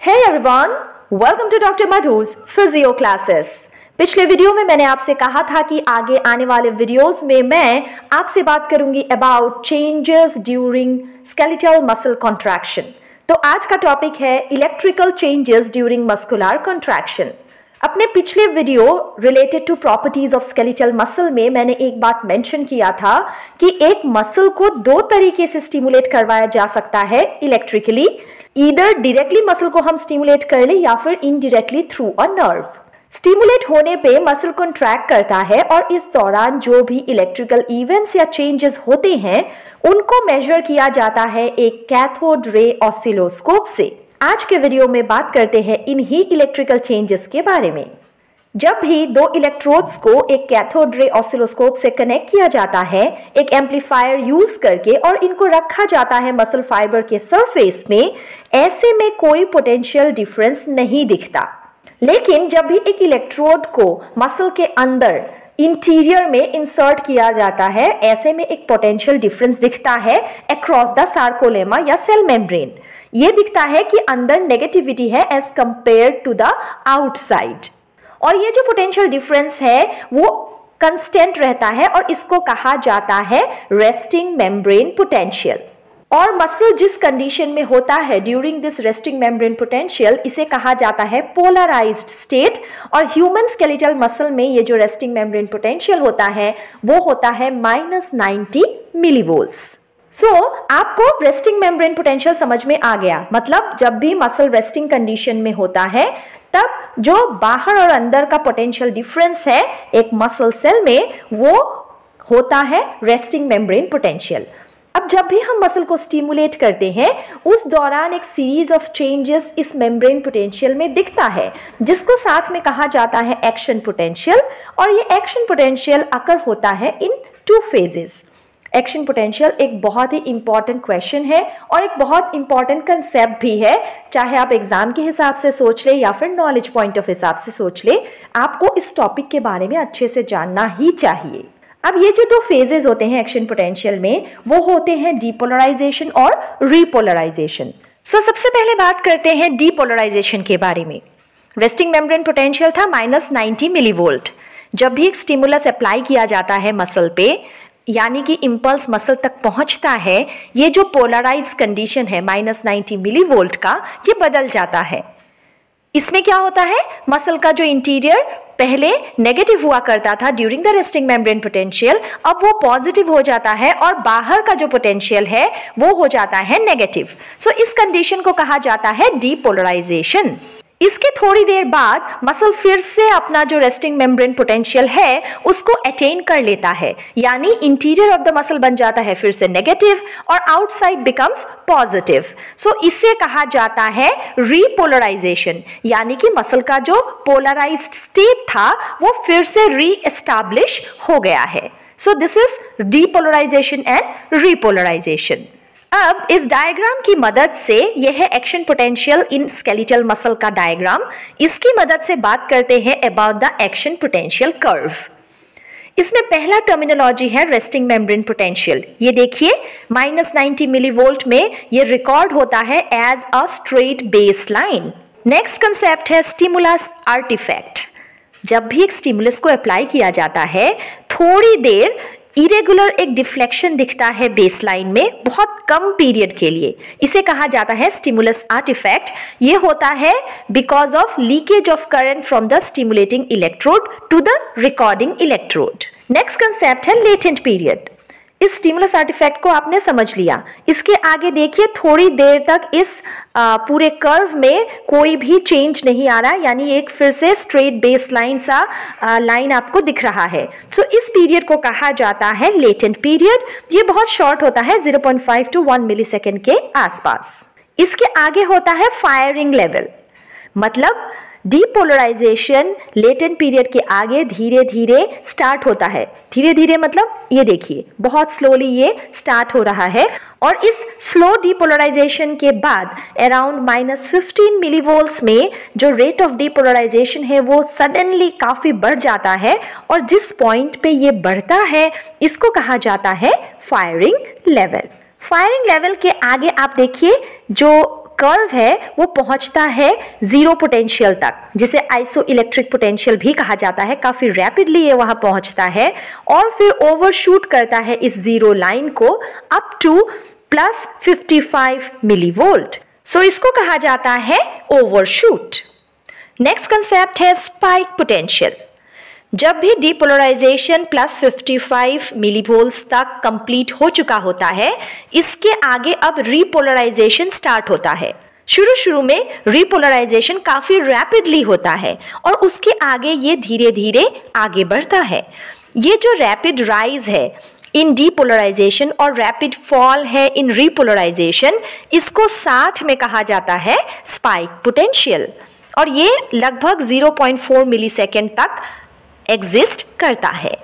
Hey everyone, welcome to Dr. Madhu's Physio Classes. पिछले video में मैंने आपसे कहा था कि आगे आने वाले वीडियोस में मैं आपसे बात करूँगी about changes during skeletal muscle contraction तो आज का टॉपिक है electrical changes during muscular contraction अपने पिछले video related to properties of skeletal muscle में मैंने एक बात मेंशन किया था कि एक मसल को दो तरीके से स्टिमुलेट करवाया जा सकता है इलेक्ट्रिकली इधर डायरेक्टली मसल को हम स्टिमुलेट कर ले या फिर indirectly through a nerve stimulate होने पे मसल कॉन्ट्रैक्ट करता है और इस दौरान जो भी इलेक्ट्रिकल इवेंट्स या चेंजेस होते हैं, उनको मेजर किया जाता है एक कैथोड रे ऑसिलोस्कोप से। आज के वीडियो में बात करते हैं इन ही इलेक्ट्रिकल चेंजेस के बारे में। जब भी दो इलेक्ट्रोड्स को एक कैथोड रे ऑसिलोस्कोप से कनेक्ट किया जाता है, एक एम्पलीफायर यूज़ करके और इनको रखा जाता है मसल फाइबर के सरफेस में, ऐसे में कोई पोटेंशियल डिफरेंस नहीं दिखता। लेकिन जब भी एक इलेक्ट्रोड को मसल के अंदर इंटीरियर में इंसर्ट किया जाता है। ऐसे में एक पोटेंशियल डिफरेंस दिखता है अक्रॉस द सार्कोलेमा या सेल मेम्ब्रेन ये दिखता है कि अंदर नेगेटिविटी है as compared to the outside और ये जो पोटेंशियल डिफरेंस है, वो कंस्टेंट रहता है और इसको कहा जाता है रेस्टिंग मेम्ब्रेन पोटेंशियल और मसल जिस कंडीशन में होता है during this resting membrane potential इसे कहा जाता है पोलराइज्ड स्टेट और ह्यूमन स्केलेटल मसल में ये जो रेस्टिंग मेम्ब्रेन पोटेंशियल होता है वो होता है minus ninety millivolts so so, आपको रेस्टिंग मेम्ब्रेन पोटेंशियल समझ में आ गया। मतलब जब भी मसल रेस्टिंग कंडीशन में होता है तब जो बाहर और अंदर का पोटेंशियल डिफरेंस है एक मसल सेल में वो होता है रेस्टिंग मेम्ब्रेन पोटेंशियल अब जब भी हम मसल को स्टिमुलेट करते हैं, उस दौरान एक सीरीज़ ऑफ़ चेंजेस इस मेम्ब्रेन पोटेंशियल में दिखता है, जिसको साथ में कहा जाता है एक्शन पोटेंशियल और ये एक्शन पोटेंशियल अकर होता है in two phases action potential एक बहुत ही इंपॉर्टेंट क्वेश्चन है और एक बहुत इंपॉर्टेंट कंसेप्ट भी है। चाहे आप एग्ज़ाम के हिसाब से सोच ले या फिर नॉलेज पॉइंट ऑफ़ हिसाब से सोच ले, आपको इस टॉपिक के बारे में अच्छे से जानना ही चाहिए। अब ये जो दो फेजेस होते हैं एक्शन पोटेंशियल में वो होते हैं डीपोलराइजेशन और रीपोलराइजेशन सो so, सबसे पहले बात करते हैं डीपोलराइजेशन के बारे में. रेस्टिंग मेम्ब्रेन पोटेंशियल था माइनस नाइनटी मिलीवोल्ट जब भी एक स्टिमुलस अप्लाई किया जाता है मसल पे यानी कि इम्पल्स मसल तक पहुँचता है ये जो पोलराइज कंडीशन है माइनस नाइन्टी मिली वोल्ट का ये बदल जाता है. इसमें क्या होता है? मसल का जो इंटीरियर पहले नेगेटिव हुआ करता था during the resting membrane potential अब वो पॉजिटिव हो जाता है और बाहर का जो पोटेंशियल है वो हो जाता है नेगेटिव सो so, इस कंडीशन को कहा जाता है डीपोलराइजेशन इसके थोड़ी देर बाद मसल फिर से अपना जो रेस्टिंग मेम्ब्रेन पोटेंशियल है, उसको अटेन कर लेता है। यानी इंटीरियर ऑफ़ द मसल बन जाता है फिर से नेगेटिव और आउटसाइड बिकम्स पॉजिटिव सो इसे कहा जाता है रीपोलराइजेशन यानी कि मसल का जो पोलराइज स्टेट था, वो फिर से री एस्टैब्लिश हो गया है। So this is depolarization and repolarization अब इस डायग्राम की मदद से यह है action potential in skeletal muscle का डायग्राम इसकी मदद से बात करते हैं about the action potential curve इसमें पहला टर्मिनोलॉजी है रेस्टिंग मेम्ब्रेन पोटेंशियल ये देखिए माइनस नाइनटी मिली वोल्ट में ये रिकॉर्ड होता है as a straight base line next concept है स्टिमुलस आर्टिफैक्ट जब भी एक स्टिमुलस को अप्लाई किया जाता है, थोड़ी देर इरेगुलर एक डिफ्लेक्शन दिखता है बेसलाइन में, बहुत कम पीरियड के लिए। इसे कहा जाता है स्टिमुलस आर्टिफैक्ट ये होता है because of leakage of current from the stimulating electrode to the recording electrode next concept है लेटेंट पीरियड इस स्टिमुलस आर्टिफैक्ट को आपने समझ लिया। इसके आगे देखिए थोड़ी देर तक इस आ, पूरे कर्व में कोई भी चेंज नहीं आ रहा यानी एक फिर से स्ट्रेट बेस लाइन सा आ, लाइन आपको दिख रहा है। सो so, इस पीरियड को कहा जाता है लेटेंट पीरियड ये बहुत शॉर्ट होता है 0.5 टू 1 मिलीसेकंड के आसपास। इसके आगे होता है फायरिंग लेवल मतलब डीपोलराइजेशन लेटेंट पीरियड के आगे धीरे धीरे स्टार्ट होता है। धीरे धीरे मतलब ये देखिए, बहुत स्लोली ये स्टार्ट हो रहा है। और इस स्लो डीपोलराइजेशन के बाद अराउंड माइनस फिफ्टीन मिलीवोल्स में जो रेट ऑफ़ डीपोलराइजेशन है, वो सडनली काफ़ी बढ़ जाता है और जिस पॉइंट पे ये बढ़ता है, इसको कहा जाता है फायरिंग लेवल फायरिंग लेवल के आगे आप देखिए, जो कर्व है, वो पहुँचता है ज़ीरो पोटेंशियल तक, जिसे आइसो इलेक्ट्रिक पोटेंशियल भी कहा जाता है। काफ़ी रैपिडली ये वहाँ पहुँचता है और फिर ओवरशूट करता है इस ज़ीरो लाइन को up to plus 55 millivolt so इसको कहा जाता है ओवरशूट नेक्स्ट कंसेप्ट है स्पाइक पोटेंशियल जब भी डीपोलराइजेशन प्लस 55 मिलीवोल्ट्स तक कंप्लीट हो चुका होता है, इसके आगे अब रीपोलराइजेशन स्टार्ट होता है। शुरू शुरू में रीपोलराइजेशन काफ़ी रैपिडली होता है और उसके आगे ये धीरे धीरे आगे बढ़ता है। ये जो रैपिड राइज है, इन डीपोलराइजेशन और रैपिड फॉल है, इन रीपोलराइजेशन इसको साथ में कहा जाता है स्पाइक पोटेंशियल और ये लगभग 0.4 मिलीसेकेंड तक एग्जिस्ट करता है।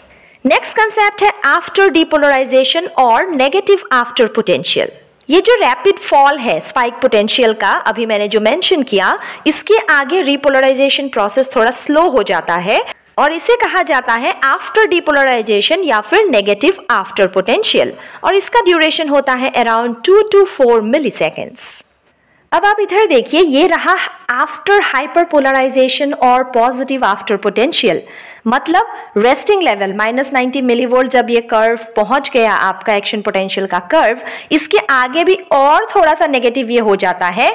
नेक्स्ट कंसेप्ट है आफ्टर डीपोलराइजेशन और नेगेटिव आफ्टर पोटेंशियल ये जो रैपिड फॉल है स्पाइक पोटेंशियल का, अभी मैंने जो मेंशन किया, इसके आगे रिपोलराइजेशन प्रोसेस थोड़ा स्लो हो जाता है और इसे कहा जाता है आफ्टर डिपोलराइजेशन या फिर नेगेटिव आफ्टर पोटेंशियल और इसका ड्यूरेशन होता है around two to four milli अब आप इधर देखिए, ये रहा आफ्टर हाइपर पोलराइजेशन और पॉजिटिव आफ्टर पोटेंशियल मतलब resting level minus ninety millivolt जब ये कर्व पहुँच गया आपका एक्शन पोटेंशियल का कर्व इसके आगे भी और थोड़ा सा नेगेटिव ये हो जाता है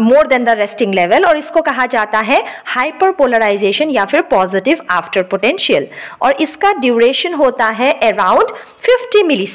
more than the resting level और इसको कहा जाता है हाइपर पोलराइजेशन या फिर पॉजिटिव आफ्टर पोटेंशियल और इसका ड्यूरेशन होता है अराउंड 50 मिली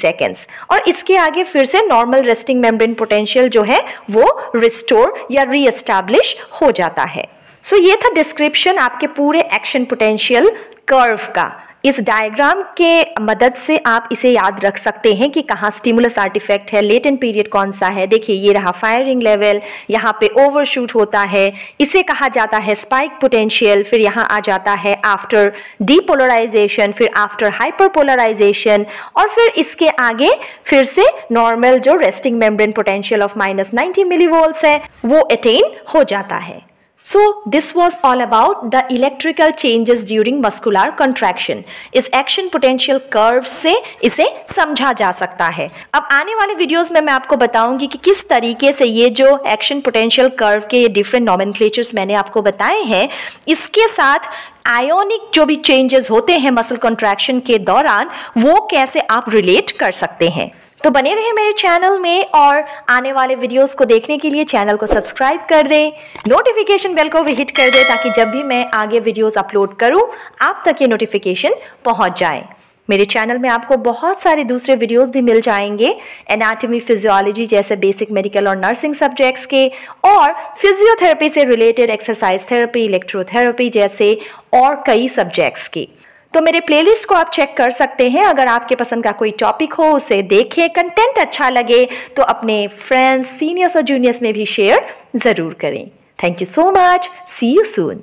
और इसके आगे फिर से नॉर्मल रेस्टिंग मेम्ब्रेन पोटेंशियल जो है, वो रिस्टोर या रीएस्टैब्लिश हो जाता है। सो so, ये था डिस्क्रिप्शन आपके पूरे एक्शन पोटेंशियल कर्व का। इस डायग्राम के मदद से आप इसे याद रख सकते हैं कि कहाँ स्टिमुलस आर्टिफैक्ट है लेटेंट पीरियड कौन सा है? देखिए, ये रहा फायरिंग लेवल यहाँ पे ओवरशूट होता है, इसे कहा जाता है स्पाइक पोटेंशियल फिर यहाँ आ जाता है आफ्टर डीपोलराइजेशन फिर आफ्टर हाइपरपोलराइजेशन और फिर इसके आगे फिर से नॉर्मल जो resting membrane potential of minus ninety millivolts है, वो अटेन हो जाता है। So, this was all about the electrical changes during muscular contraction. इस एक्शन पोटेंशियल कर्व से इसे समझा जा सकता है अब आने वाले वीडियोस में मैं आपको बताऊँगी कि किस तरीके से ये जो एक्शन पोटेंशियल कर्व के ये डिफरेंट नॉमन मैंने आपको बताए हैं, इसके साथ आयोनिक जो भी चेंजेस होते हैं मसल कॉन्ट्रैक्शन के दौरान, वो कैसे आप रिलेट कर सकते हैं तो बने रहे मेरे चैनल में और आने वाले वीडियोस को देखने के लिए चैनल को सब्सक्राइब कर दें। नोटिफिकेशन बेल को भी हिट कर दें ताकि जब भी मैं आगे वीडियोस अपलोड करूँ, आप तक ये नोटिफिकेशन पहुँच जाए। मेरे चैनल में आपको बहुत सारे दूसरे वीडियोस भी मिल जाएँगे। एनाटॉमी फिजियोलॉजी जैसे बेसिक मेडिकल और नर्सिंग सब्जेक्ट्स के और फिजियोथेरेपी से रिलेटेड एक्सरसाइज थेरेपी इलेक्ट्रोथेरेपी जैसे और कई सब्जेक्ट्स की। तो मेरे प्लेलिस्ट को आप चेक कर सकते हैं। अगर आपके पसंद का कोई टॉपिक हो, उसे देखें कंटेंट अच्छा लगे तो अपने फ्रेंड्स सीनियर्स और जूनियर्स में भी शेयर ज़रूर करें। Thank you so much see you soon